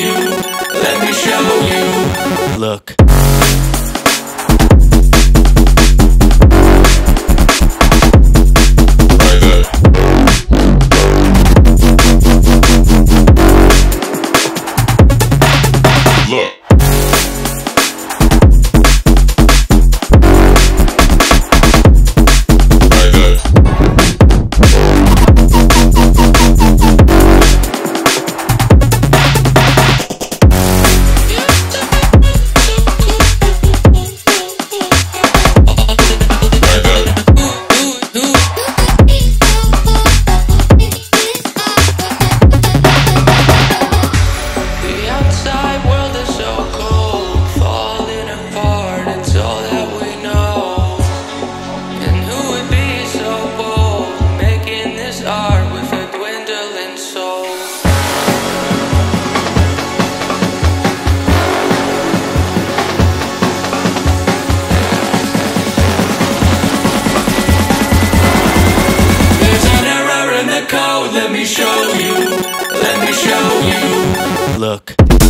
you, let me show you. Look. code, let me show you. Let me show you. Look.